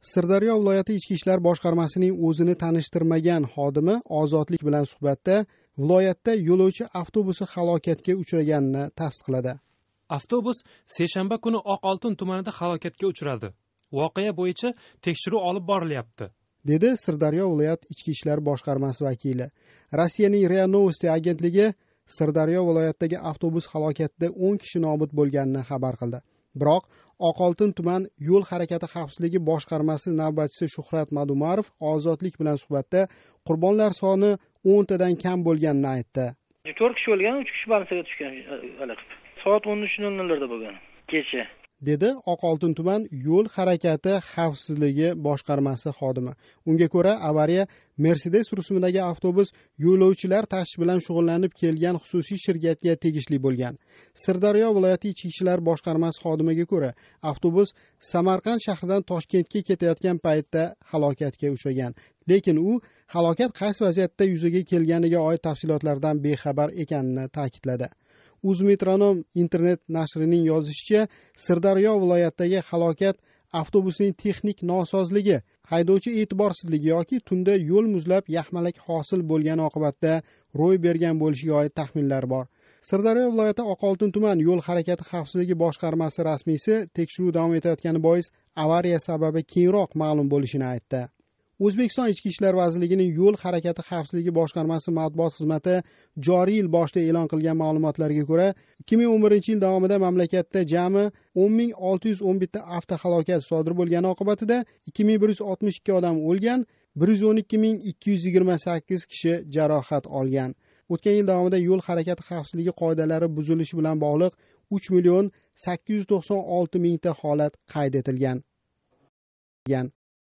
sirdaryo viloyati ichki ishlar boshqarmasining o'zini tanishtirmagan xodimi ozodlik bilan suhbatda viloyatda yo'lovchi avtobusi halokatga uchraganini tasdiqladi. Avtobus seshanba kuni oqoltin tumanida halokatga uchradi. Voqea bo'yicha tekshiruv olib borilyapti dedi sirdaryo viloyat ichki ishlar boshqarmasi vakili. Rossiyaning ria novosti agentligi sirdaryo viloyatidagi avtobus halokatida o'n kishi nobud bo'lganini xabar qildi biroq oqoltin tuman yo'l harakati xavfsizligi boshqarmasi navbatchisi shuhrat madumarov ozodlik bilan suhbatda qurbonlar soni o'ntadan kam bo'lganini aytdi. To'rt kishi o'lgan uch kishi больницаga tushgan soat o'n uch nol nollarda bo'lgan kecha. Dedi oqoltin tuman yo'l harakati xavfsizligi boshqarmasi xodimi. Unga ko'ra avariya mercedes rusumidagi avtobus yo'lovchilar tashish bilan shug'ullanib kelgan xususiy shirkatga tegishli bo'lgan. Sirdaryo viloyati ichki ishlar boshqarmasi xodimiga ko'ra avtobus samarqand shahridan toshkentga ketayotgan paytda halokatga uchragan. Lekin u halokat qaysi vaziyatda yuzaga kelganiga oid tafsilotlardan bexabar ekanini ta'kidladi. O'zmetronom internet nashrining yozishicha sirdaryo viloyatidagi halokat avtobusning texnik nosozligi haydovchi e'tiborsizligi yoki tunda yo'l muzlab yaxmalak hosil bo'lgani oqibatida ro'y bergan bo'lishiga oid taxminlar bor. Sirdaryo viloyati oqoltin tuman yo'l harakati xavfsizligi boshqarmasi rasmiysi tekshiruv davom etayotgani bois avariya sababi keyinroq ma'lum bo'lishini aytdi. O'zbekiston ichki ishlar vazirligining yo'l harakati xavfsizligi boshqarmasi matbuot xizmati joriy yil boshida e'lon qilgan ma'lumotlarga ko'ra ikki ming o'n birinchi yil davomida mamlakatda jami o'n ming olti yuz o'n bitta avtohalokat sodir bo'lgani oqibatida ikki ming bir yuz oltmish ikki odam o'lgan bir yuz o'n ikki ming ikki yuz yigirma sakkiz kishi jarohat olgan. O'tgan yil davomida yo'l harakati xavfsizligi qoidalari buzilishi bilan bog'liq uch million sakkiz yuz to'qson olti mingta holat qayd etilgan.